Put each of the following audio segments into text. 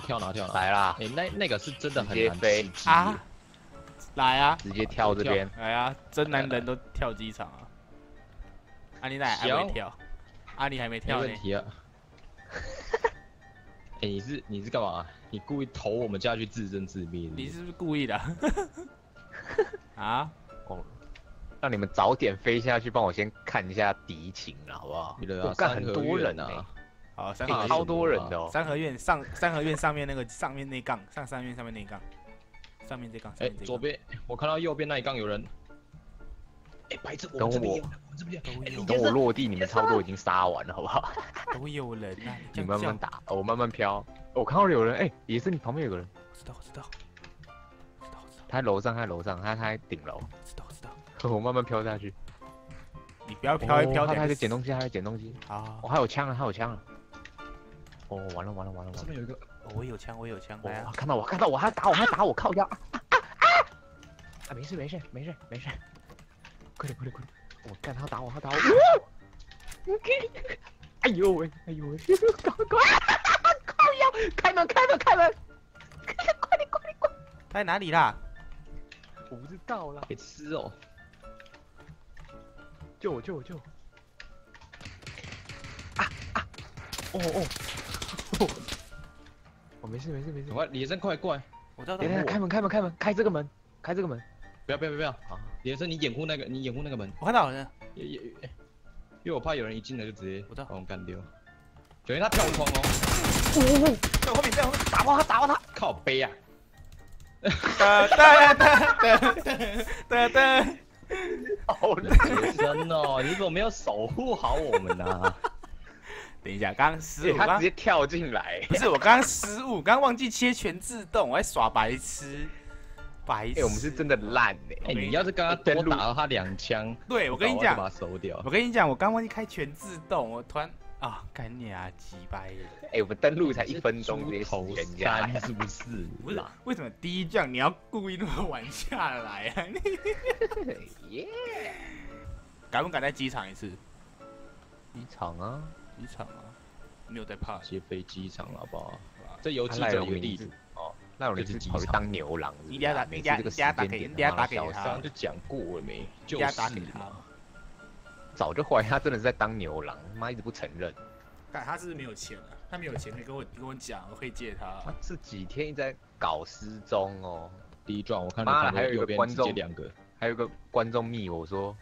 跳哪跳哪？来啦，哎，那那个是真的很难直接飞啊，来啊，直接跳这边。来啊，真男人都跳机场啊！阿，你哪还没行跳？啊，你还没没跳呢问？题啊。哎，你是你是干嘛？你故意投我们家去自生自灭？你是不是故意的？啊？哦，让你们早点飞下去，帮我先看一下敌情了，好不好？你的我干很多人啊呢，，好，三欸合院，超多人的哦。三合院上三合院上面那个上面那杠，上三合院上面那杠，上面这杠，上哎面，这杠左边我看到右边那一杠有人。哎，白痴，我等我们这边有，我们这边有。哎都有等我落地，你们差不多已经杀完了，好不好？都有人 呐，你慢慢打，哦我慢慢飘。我看到有人，哎，也是你旁边有个人，我知道，我知道，我知道，我知道，他在楼上，他在楼上，他他在顶楼，我知道，我知道。我慢慢飘下去。你不要飘一飘，哦他等下就他在捡东西，他在捡东西。好，我，还有枪了，还有枪了。哦，完了完了完了完了！这边有一个，哦我有枪，我有枪，来啊我！看到我看到我，还打我，还打我，靠腰啊啊啊！啊，没事没事没事没事，快点快点快点！我干他打我，他打我！哎呦喂，哎呦喂，赶 快靠腰，开门开门开门！快点快点快点！他在哪里啦？我不知道啦，给吃哦。救我救我救我！啊啊！哦哦哦！我没事没事没事赶。快，李生快过来！我知道，等一下，开门开门开门，开这个门，开这个门。不要不要不要！啊！李生，你掩护那个，你掩护那个门。我看到了，也也，因为我怕有人一进来就直接我知道把我们干掉。小心他跳窗哦，呜呜，在我后面在我后面打爆他打爆他！靠背啊！哒哒哒哒哒哒。好冷。学生哦，你怎么没有守护好我们呢、等一下，刚刚失误，他刚直接跳进来。不是我刚刚失误，刚刚忘记切全自动，我还耍白痴，白痴。哎，我们是真的烂呢。哎、你要是刚刚登录多打了他两枪，对我跟你讲我。跟你讲，我刚忘记开全自动，我突然啊，干你啊，鸡掰耶！哎，我们登录才一分钟，直接猪头死人家。三是不是？不是，为什么第一将你要故意那么晚下来啊？你耶！敢不敢在机场一次？机场啊，机场啊，没有在怕。接飞机场好不好？这游击者有例子是，哦，赖永林这是是跑去当牛郎你等下打你等下这个时你等下打给你等下他妈打给他小三刚刚就讲过了没？就打给他嘛。早就怀疑他真的是在当牛郎，他妈一直不承认。但他是不是没有钱啊？他没有钱可以跟我跟我讲，我可以借他。他这几天一直在搞失踪哦。第一段我看到妈的还有一个观众两个，还有个观众密我说，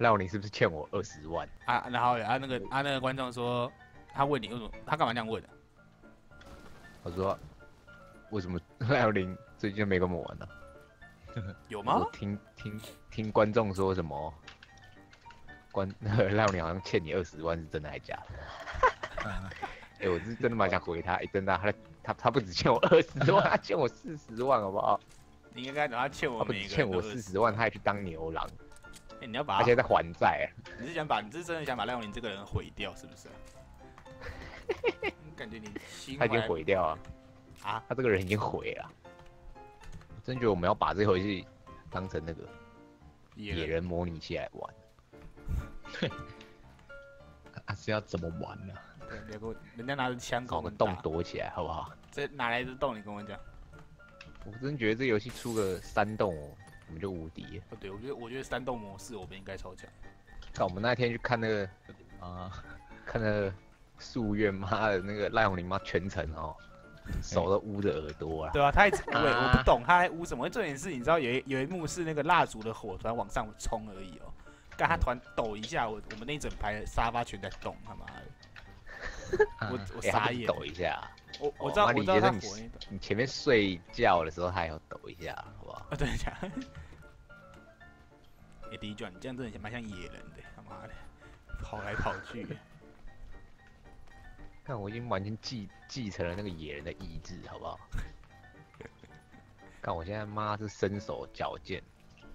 赖永林是不是欠我二十万？啊，然后啊那个啊那个观众说，他问你为什么，他干嘛这样问的？他说为什么赖永林最近没跟我玩呢、有吗我？听听听观众说什么，观赖永林好像欠你二十万，是真的还假的？哎、我是真的蛮想回他，哎、真的啊、他他他不止欠我二十万，他欠我四十万，好不好？你应该等他欠我他不每个止欠我四十万，他还去当牛郎，哎你要把他他现在在还债、你是想把你是真的想把赖永林这个人毁掉，是不是、啊？感觉你心他已经怀毁掉了，啊！他这个人已经毁了。我真觉得我们要把这回戏当成那个野野人模拟器来玩。啊是要怎么玩呢、对，别给我，人家拿着枪搞个洞躲起来，好不好？这哪来的洞？你跟我讲。我真觉得这游戏出个山洞哦，我们就无敌了。哦，对，我觉得我觉得三动模式我们应该超强。看我们那天去看那个啊，看那个夙愿，妈的那个赖红林妈全程哦，手都捂着耳朵啊。对啊，他一直 我也我啊不懂他在捂什么。重点是，你知道有一有一幕是那个蜡烛的火突然往上冲而已哦，但他突然抖一下，我我们那一整排的沙发全在动，他妈的，我我傻眼。抖一下，我我知道哦我知道他那你。你前面睡觉的时候他有抖一下？啊，等一下。哎，第一卷，你这样真的蛮像野人的，他妈的，跑来跑去。看我已经完全继继承了那个野人的意志，好不好？看我现在妈是身手矫健，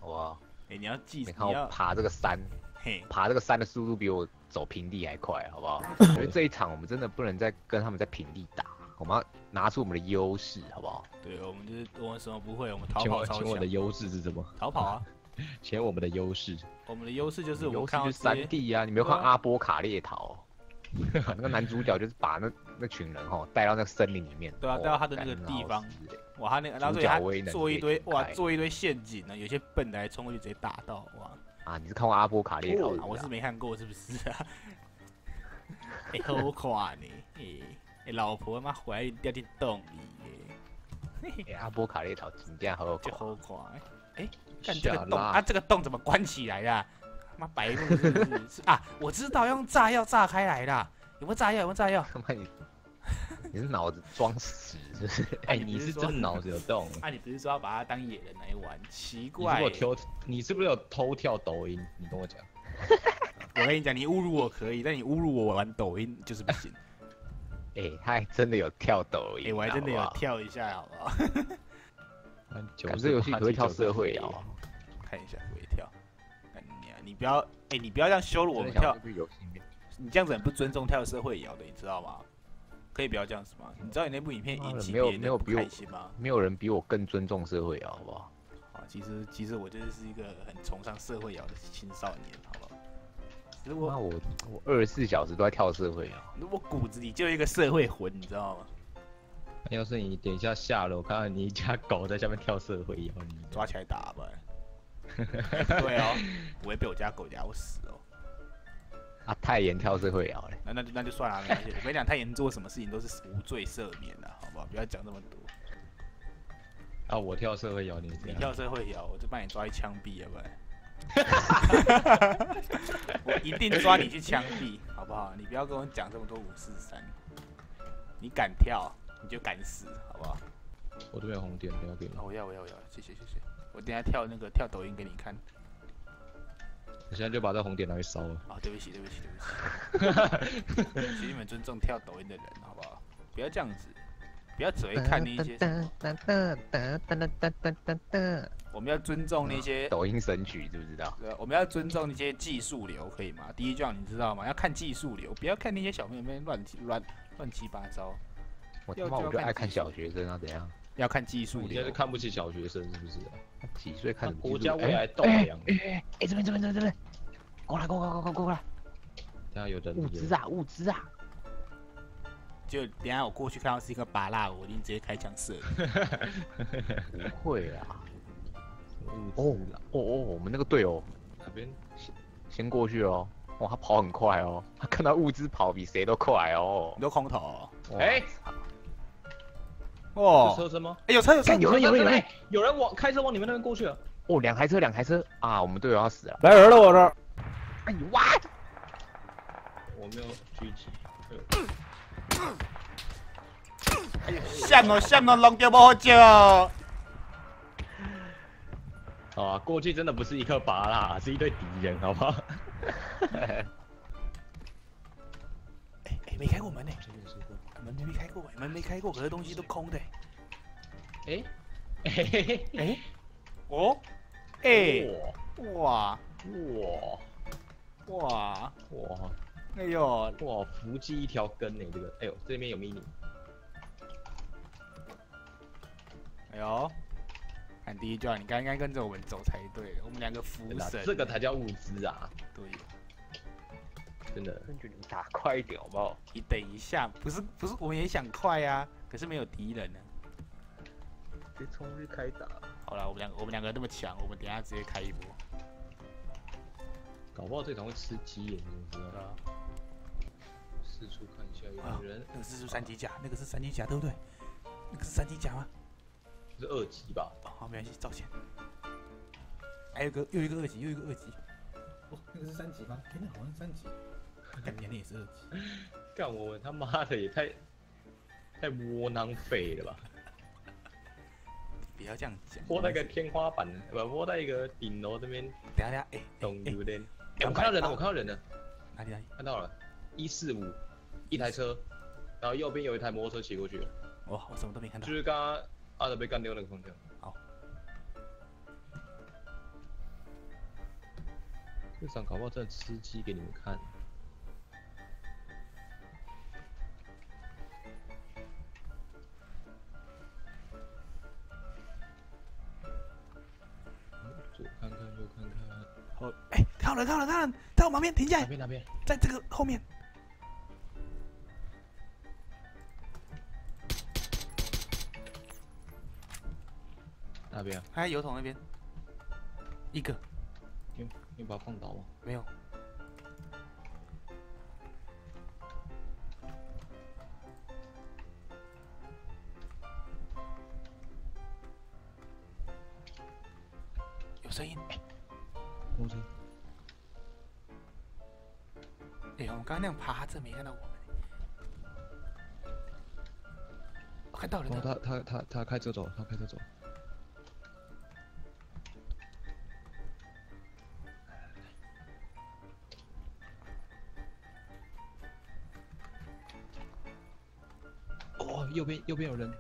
好不好？哎，你要记，你看我爬这个山，嘿，爬这个山的速度比我走平地还快，好不好？我觉得这一场我们真的不能再跟他们在平地打，我们要拿出我们的优势，好不好？对我们就是我们什么不会，我们逃跑超强问请我的，优势是什么？逃跑啊！请我们的优势，我们的优势就是我们看到直接山地啊！你没有看阿波卡列逃？那个男主角就是把那那群人哈带到那个森林里面，对啊，带到他的那个地方。哇，他那个然后对他做一堆哇，做一堆陷阱呢，有些笨的还冲过去直接打到哇。啊，你是看过阿波卡列逃？我是没看过，是不是啊？哎，好快呢！哎，老婆妈怀孕掉进洞里耶！阿波卡列岛真正好就好看。哎，看这个洞啊，这个洞怎么关起来的？妈白目是不是？啊，我知道用炸药炸开来的。有没有炸药？有没有炸药？他妈你，你是脑子装屎是不是？哎，你是真脑子有洞。啊，你不是说要把它当野人来玩？奇怪。你偷，你是不是有偷跳抖音？你跟我讲。我跟你讲，你侮辱我可以，但你侮辱我玩抖音就是不行。哎，他还真的有跳抖音。哎，我还真的有跳一下，好不好？可是游戏不会跳社会摇。看一下，不会跳。你啊，你不要，哎，你不要这样羞辱我们跳。你这样子很不尊重跳社会摇的，你知道吗？可以不要这样子吗？你知道你那部影片引起别人不开心吗？没有人比我更尊重社会摇，好不好？啊，其实其实我就是一个很崇尚社会摇的青少年，好不好？如果我我二十四小时都在跳社会摇，如果骨子里就一个社会魂，你知道吗？要是你等一下下楼看到你家狗在下面跳社会摇，你抓起来打吧。对哦，不会被我家狗咬死哦。啊，太严跳社会摇嘞，那那就那就算了，没关系。我跟你讲，太严做什么事情都是无罪赦免的，好不好？不要讲那么多。啊，我跳社会摇，你你跳社会摇，我就把你抓去枪毙，要不好？我一定抓你去枪毙，好不好？你不要跟我讲这么多五四三，你敢跳你就敢死，好不好？我这边有红点，不要给你。我要我要我要，谢谢谢谢。我等下跳那个跳抖音给你看。我现在就把这红点拿去烧了。啊，对不起，对不起，对不起。请你们尊重跳抖音的人，好不好？不要这样子，不要只会看那些。我们要尊重那些抖音神曲，知不知道？对，我们要尊重那些技术流，可以吗？第一句你知道吗？要看技术流，不要看那些小朋友们乱乱乱七八糟。我他妈我就爱看小学生啊，怎样？要看技术流。你是看不起小学生是不是？几岁看国家未来栋梁？哎哎哎，这边这边这边这边，过来过来过来过来！等下有人物资啊物资啊！就等下我过去看到是一个拔蜡，我一定直接开枪射。不会啊！哦哦哦，我们那个队友哪边先先过去哦。哇，他跑很快哦，他看到物资跑比谁都快哦。你都空投？哎。哇，车车吗？哎，有车有车，有人有人有人，有人往开车往你们那边过去了。哦，两台车两台车啊，我们队友要死了。来人了我这儿。哎你哇！我没有狙击。哎呦，像哦闪哦，龙叫不好叫。啊，过去真的不是一颗拔啦，是一堆敌人，好不好？哎哎，没开过门呢。门没开过，门没开过，可是东西都空的。哎，哎哎，哦，哎，哇。哇。哇。哇，哎呦，哇，伏击一条根呢，这个，哎呦，这边有迷你。哎呦，看第一段，你刚刚跟着我们走才对，我们两个服神，这个才叫物资啊，对。真的，根据你打快一点好不好？你等一下，不是不是，我们也想快啊，可是没有敌人呢。别冲去开打。好了，我们两个我们两个那么强，我们等下直接开一波。搞不好这场会吃鸡眼，你知道吗？四处看一下，有人。那个是三级甲，那个是三级甲，对不对？那个是三级甲吗？是二级吧？好，没关系，照钱。还有个又一个二级，又一个二级。哦，那个是三级吗？天哪好像三级。感觉你也是二级。干我他妈的也太太窝囊废了吧！不要这样讲。窝在个天花板，不窝在一个顶楼这边。等下，哎，懂有点。我看到人了，我看到人了。哪里哪里？看到了，一四五，一台车，然后右边有一台摩托车骑过去了。哦，我什么都没看到。就是刚刚阿德被干掉那个方向。好。这场搞不好真的吃鸡给你们看。左，看看，右，看看，好，哎，看了，看到了，在我旁边停下来。哪边？哪边？在这个后面。哪边？还在油桶那边，一个。你你把它放倒吗？没有。有声音。公车。哎，我们刚刚那样趴着没看到我们。看到了。他他他他开车走，他开车走。右边右边有人，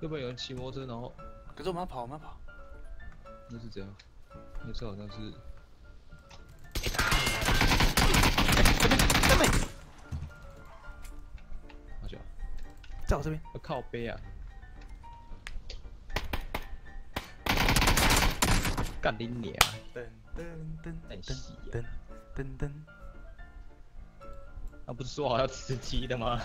右边有人骑摩托车，然后。可是我们要跑，我们要跑。那是怎样？那是好像是。在我这边，我靠背啊！干你娘！噔噔噔噔噔噔噔！那不是说好要吃鸡的吗？